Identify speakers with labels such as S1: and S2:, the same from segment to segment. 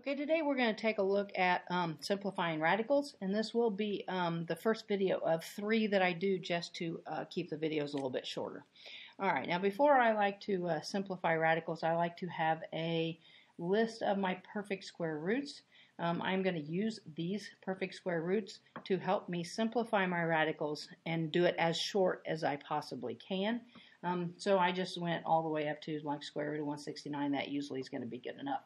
S1: Okay, today we're going to take a look at um, simplifying radicals, and this will be um, the first video of three that I do just to uh, keep the videos a little bit shorter. Alright, now before I like to uh, simplify radicals, I like to have a list of my perfect square roots. Um, I'm going to use these perfect square roots to help me simplify my radicals and do it as short as I possibly can. Um, so I just went all the way up to like square root of 169. That usually is going to be good enough.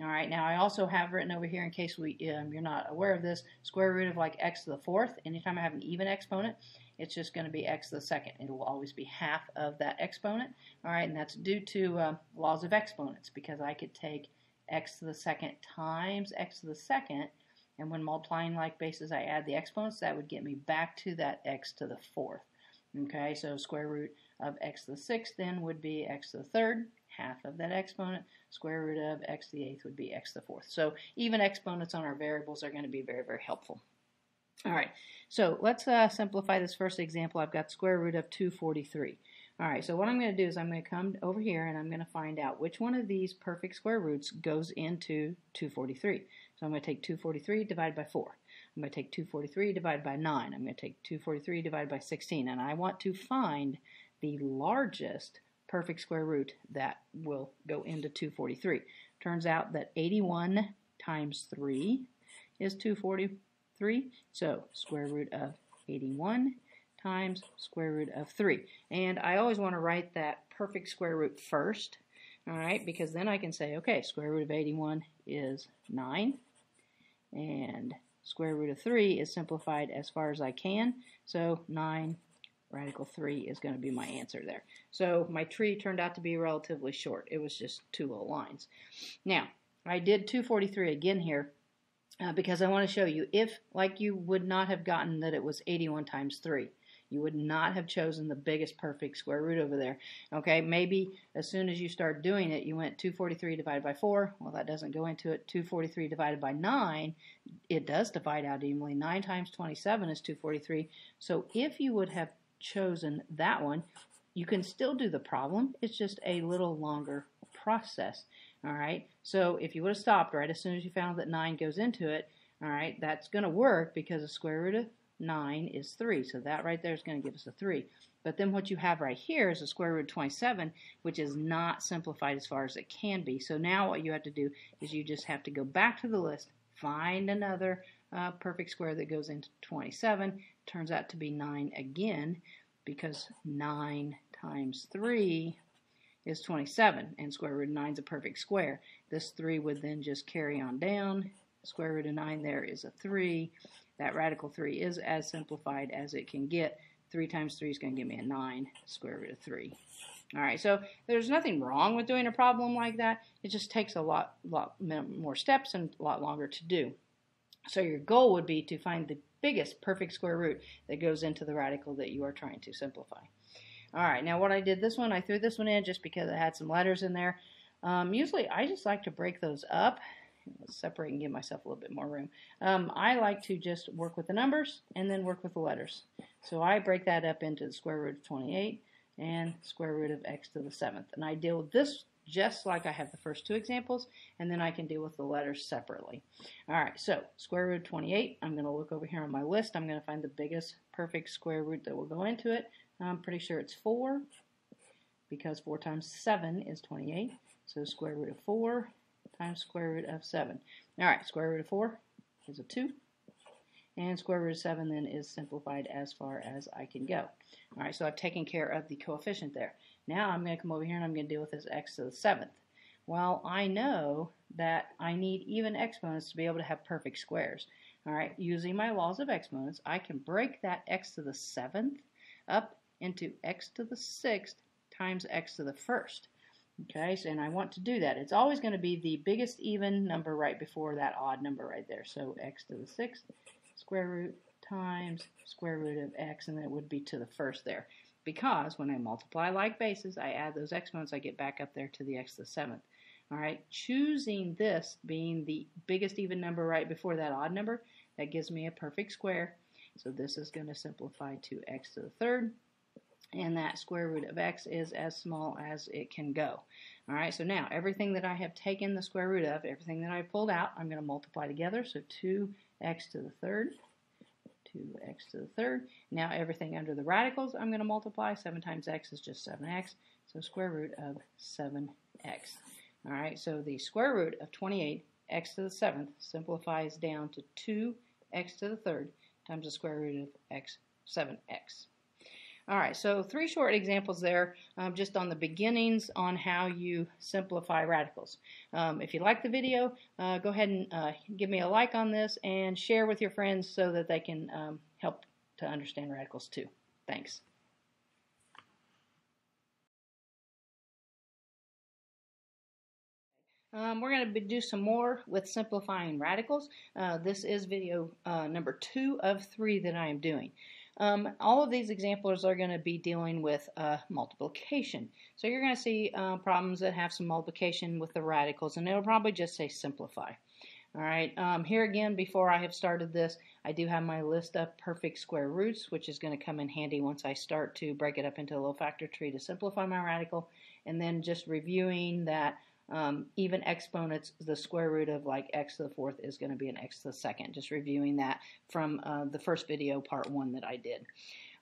S1: All right, now I also have written over here, in case we um, you're not aware of this, square root of like x to the fourth. Anytime I have an even exponent, it's just going to be x to the second. It will always be half of that exponent. All right, and that's due to uh, laws of exponents because I could take x to the second times x to the second, and when multiplying like bases, I add the exponents. That would get me back to that x to the fourth. Okay, so square root of x to the sixth then would be x to the third half of that exponent. Square root of x to the eighth would be x to the fourth. So even exponents on our variables are going to be very, very helpful. All right, so let's uh, simplify this first example. I've got square root of 243. All right, so what I'm going to do is I'm going to come over here and I'm going to find out which one of these perfect square roots goes into 243. So I'm going to take 243 divided by 4. I'm going to take 243 divided by 9. I'm going to take 243 divided by 16. And I want to find the largest perfect square root that will go into 243. Turns out that 81 times 3 is 243. So square root of 81 times square root of 3. And I always want to write that perfect square root first, all right, because then I can say, okay, square root of 81 is 9, and square root of 3 is simplified as far as I can, so 9 Radical 3 is going to be my answer there. So my tree turned out to be relatively short. It was just two little lines. Now, I did 243 again here uh, because I want to show you if, like you would not have gotten that it was 81 times 3. You would not have chosen the biggest perfect square root over there. Okay, maybe as soon as you start doing it, you went 243 divided by 4. Well, that doesn't go into it. 243 divided by 9, it does divide out evenly. 9 times 27 is 243. So if you would have chosen that one, you can still do the problem. It's just a little longer process. All right. So if you would have stopped right as soon as you found that 9 goes into it, all right, that's going to work because the square root of 9 is 3. So that right there is going to give us a 3. But then what you have right here is a square root of 27, which is not simplified as far as it can be. So now what you have to do is you just have to go back to the list, find another uh, perfect square that goes into 27. Turns out to be 9 again because 9 times 3 is 27 and square root of 9 is a perfect square. This 3 would then just carry on down. Square root of 9 there is a 3. That radical 3 is as simplified as it can get. 3 times 3 is going to give me a 9 square root of 3. Alright, so there's nothing wrong with doing a problem like that. It just takes a lot, lot more steps and a lot longer to do. So your goal would be to find the biggest perfect square root that goes into the radical that you are trying to simplify. Alright, now what I did this one, I threw this one in just because it had some letters in there. Um, usually I just like to break those up. Separate and give myself a little bit more room. Um, I like to just work with the numbers and then work with the letters. So I break that up into the square root of 28 and square root of x to the seventh. And I deal with this just like I have the first two examples, and then I can deal with the letters separately. All right, so square root of 28, I'm going to look over here on my list. I'm going to find the biggest perfect square root that will go into it. I'm pretty sure it's 4, because 4 times 7 is 28. So square root of 4 times square root of 7. All right, square root of 4 is a 2. And square root of 7 then is simplified as far as I can go. All right, so I've taken care of the coefficient there. Now I'm going to come over here and I'm going to deal with this x to the seventh. Well, I know that I need even exponents to be able to have perfect squares. All right, using my laws of exponents, I can break that x to the seventh up into x to the sixth times x to the first. Okay, so and I want to do that. It's always going to be the biggest even number right before that odd number right there. So x to the sixth square root times square root of x, and then it would be to the first there because when I multiply like bases, I add those exponents, I get back up there to the x to the seventh. All right, choosing this being the biggest even number right before that odd number, that gives me a perfect square. So this is going to simplify to x to the third and that square root of x is as small as it can go. All right, so now everything that I have taken the square root of, everything that I pulled out, I'm going to multiply together. So 2x to the third, 2x to the third. Now everything under the radicals I'm going to multiply. 7 times x is just 7x, so square root of 7x. All right, so the square root of 28, x to the seventh, simplifies down to 2x to the third times the square root of x, 7x. All right, so three short examples there um, just on the beginnings on how you simplify radicals. Um, if you like the video, uh, go ahead and uh, give me a like on this and share with your friends so that they can um, help to understand radicals too. Thanks. Um, we're going to do some more with simplifying radicals. Uh, this is video uh, number two of three that I am doing. Um, all of these examples are going to be dealing with uh, multiplication. So you're going to see uh, problems that have some multiplication with the radicals, and it'll probably just say simplify. All right, um, here again, before I have started this, I do have my list of perfect square roots, which is going to come in handy once I start to break it up into a low factor tree to simplify my radical, and then just reviewing that um, even exponents, the square root of like x to the fourth is going to be an x to the second. Just reviewing that from uh, the first video, part one that I did.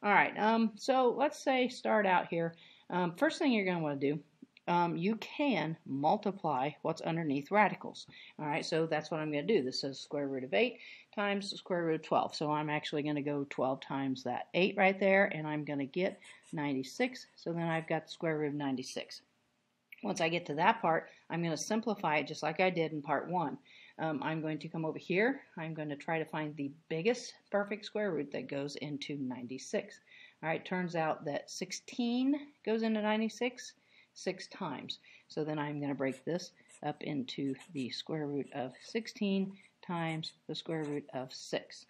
S1: All right, um, so let's say start out here. Um, first thing you're going to want to do, um, you can multiply what's underneath radicals. All right, so that's what I'm going to do. This is square root of 8 times the square root of 12. So I'm actually going to go 12 times that 8 right there, and I'm going to get 96. So then I've got the square root of 96. Once I get to that part, I'm going to simplify it just like I did in part one. Um, I'm going to come over here. I'm going to try to find the biggest perfect square root that goes into 96. All right, turns out that 16 goes into 96 six times. So then I'm going to break this up into the square root of 16 times the square root of 6.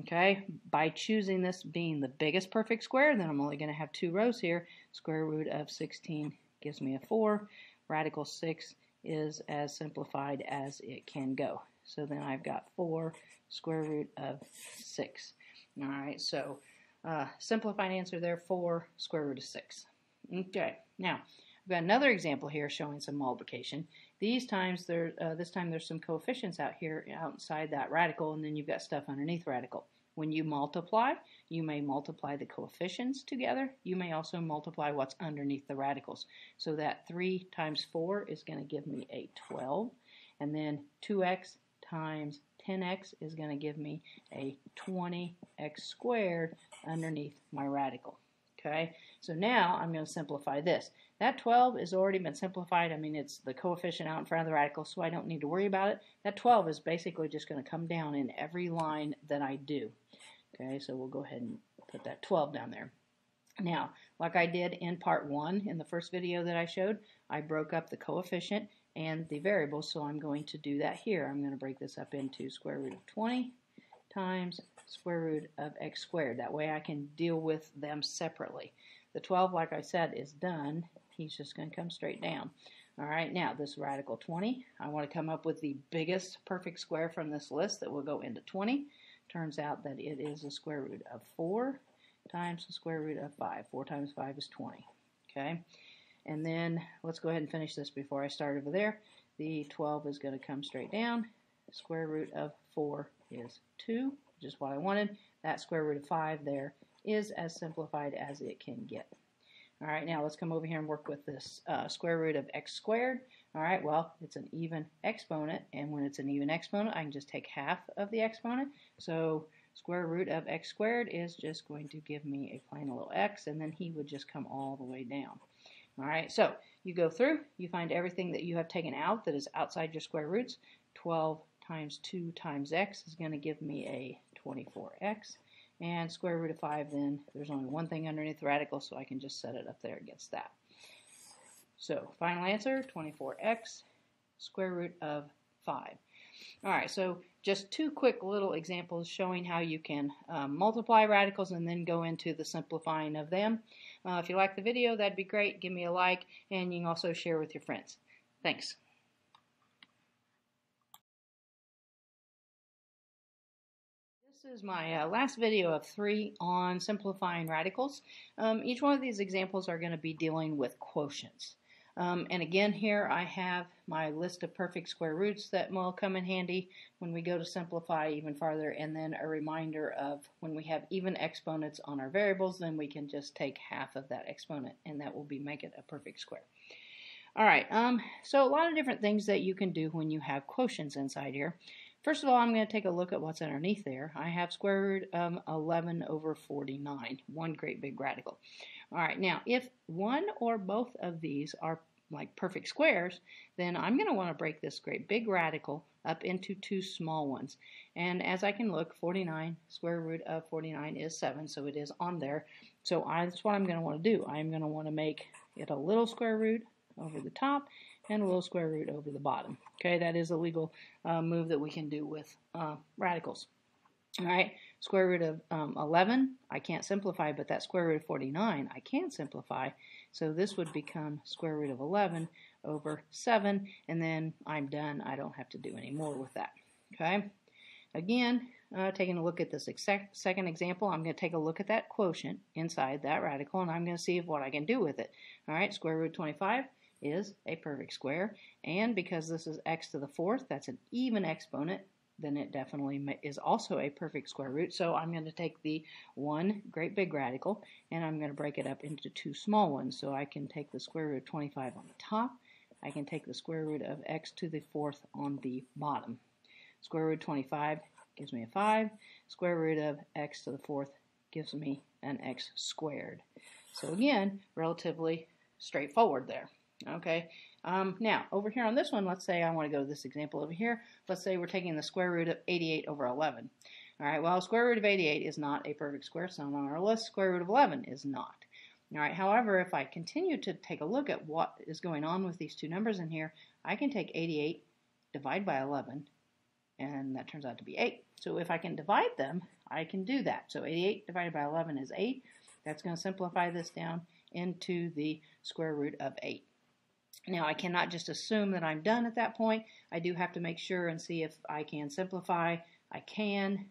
S1: Okay, by choosing this being the biggest perfect square, then I'm only going to have two rows here. Square root of 16 gives me a 4. Radical 6 is as simplified as it can go. So then I've got 4 square root of 6. All right, so uh, simplified answer there, 4 square root of 6. Okay, now I've got another example here showing some multiplication. These times there, uh, this time there's some coefficients out here outside that radical, and then you've got stuff underneath radical. When you multiply, you may multiply the coefficients together. You may also multiply what's underneath the radicals. So that 3 times 4 is going to give me a 12. And then 2x times 10x is going to give me a 20x squared underneath my radical. Okay, so now I'm going to simplify this. That 12 has already been simplified. I mean, it's the coefficient out in front of the radical, so I don't need to worry about it. That 12 is basically just going to come down in every line that I do. Okay, so we'll go ahead and put that 12 down there. Now, like I did in part 1 in the first video that I showed, I broke up the coefficient and the variable, so I'm going to do that here. I'm going to break this up into square root of 20 times square root of x squared. That way I can deal with them separately. The 12, like I said, is done. He's just going to come straight down. All right, now this radical 20, I want to come up with the biggest perfect square from this list that will go into 20. Turns out that it is the square root of 4 times the square root of 5. 4 times 5 is 20. Okay, and then let's go ahead and finish this before I start over there. The 12 is going to come straight down. Square root of 4 is 2, which is what I wanted. That square root of 5 there is as simplified as it can get. All right, now let's come over here and work with this uh, square root of x squared. All right, well, it's an even exponent, and when it's an even exponent, I can just take half of the exponent. So square root of x squared is just going to give me a plain little x, and then he would just come all the way down. All right, so you go through, you find everything that you have taken out that is outside your square roots. 12 times 2 times x is going to give me a 24x. And square root of 5, then there's only one thing underneath the radical, so I can just set it up there against that. So final answer, 24x, square root of 5. All right, so just two quick little examples showing how you can um, multiply radicals and then go into the simplifying of them. Uh, if you like the video, that'd be great. Give me a like, and you can also share with your friends. Thanks. This is my uh, last video of three on simplifying radicals. Um, each one of these examples are going to be dealing with quotients. Um, and again here I have my list of perfect square roots that will come in handy when we go to simplify even farther and then a reminder of when we have even exponents on our variables then we can just take half of that exponent and that will be make it a perfect square. Alright, um, so a lot of different things that you can do when you have quotients inside here. First of all, I'm going to take a look at what's underneath there. I have square root um, of 11 over 49, one great big radical. All right, now if one or both of these are like perfect squares, then I'm going to want to break this great big radical up into two small ones. And as I can look, 49, square root of 49 is 7, so it is on there. So I, that's what I'm going to want to do. I'm going to want to make it a little square root over the top and little square root over the bottom. Okay, that is a legal uh, move that we can do with uh, radicals. All right, square root of um, 11, I can't simplify, but that square root of 49, I can simplify. So this would become square root of 11 over 7, and then I'm done. I don't have to do any more with that. Okay, again, uh, taking a look at this second example, I'm going to take a look at that quotient inside that radical, and I'm going to see what I can do with it. All right, square root 25 is a perfect square. And because this is x to the fourth, that's an even exponent, then it definitely is also a perfect square root. So I'm going to take the one great big radical and I'm going to break it up into two small ones. So I can take the square root of 25 on the top. I can take the square root of x to the fourth on the bottom. Square root 25 gives me a 5. Square root of x to the fourth gives me an x squared. So again, relatively straightforward there. Okay, um, now over here on this one, let's say I want to go to this example over here. Let's say we're taking the square root of 88 over 11. All right, well, square root of 88 is not a perfect square, so on our list, square root of 11 is not. All right, however, if I continue to take a look at what is going on with these two numbers in here, I can take 88, divide by 11, and that turns out to be 8. So if I can divide them, I can do that. So 88 divided by 11 is 8. That's going to simplify this down into the square root of 8. Now I cannot just assume that I'm done at that point. I do have to make sure and see if I can simplify. I can.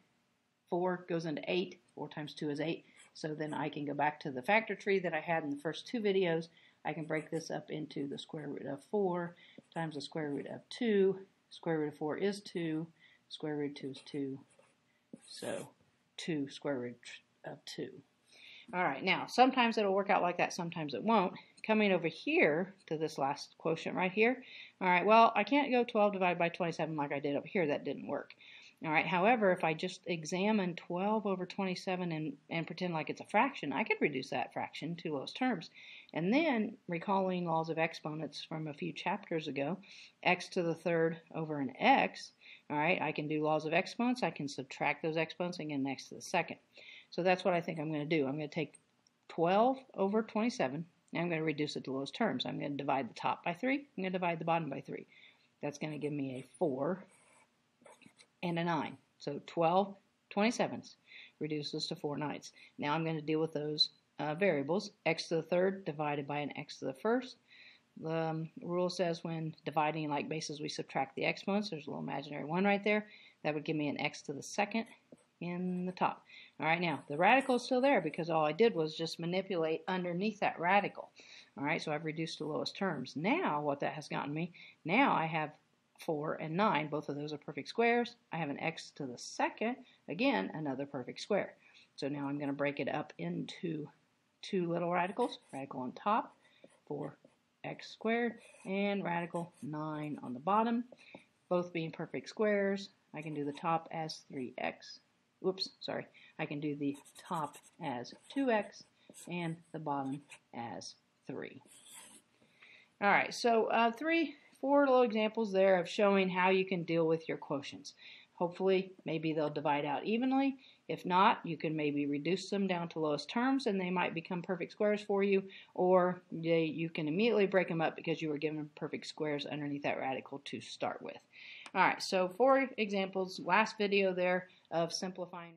S1: 4 goes into 8. 4 times 2 is 8. So then I can go back to the factor tree that I had in the first two videos. I can break this up into the square root of 4 times the square root of 2. Square root of 4 is 2. Square root of 2 is 2. So 2 square root of 2. All right, now sometimes it'll work out like that, sometimes it won't. Coming over here to this last quotient right here, all right, well, I can't go 12 divided by 27 like I did up here. That didn't work. All right, however, if I just examine 12 over 27 and, and pretend like it's a fraction, I could reduce that fraction to those terms. And then, recalling laws of exponents from a few chapters ago, x to the third over an x, all right, I can do laws of exponents. I can subtract those exponents and get an x to the second. So that's what I think I'm going to do. I'm going to take 12 over 27, and I'm going to reduce it to lowest terms. I'm going to divide the top by 3. I'm going to divide the bottom by 3. That's going to give me a 4 and a 9. So 12 27s reduces to 4 ninths. Now I'm going to deal with those uh, variables. x to the third divided by an x to the first. The um, rule says when dividing like bases, we subtract the exponents. There's a little imaginary 1 right there. That would give me an x to the second in the top. All right, now the radical is still there because all I did was just manipulate underneath that radical. All right, so I've reduced the lowest terms. Now what that has gotten me, now I have 4 and 9. Both of those are perfect squares. I have an x to the second, again, another perfect square. So now I'm going to break it up into two little radicals, radical on top for x squared and radical 9 on the bottom. Both being perfect squares, I can do the top as 3x Oops, sorry, I can do the top as 2x and the bottom as 3. All right, so uh, three, four little examples there of showing how you can deal with your quotients. Hopefully, maybe they'll divide out evenly. If not, you can maybe reduce them down to lowest terms and they might become perfect squares for you, or they, you can immediately break them up because you were given perfect squares underneath that radical to start with. All right, so four examples, last video there of simplifying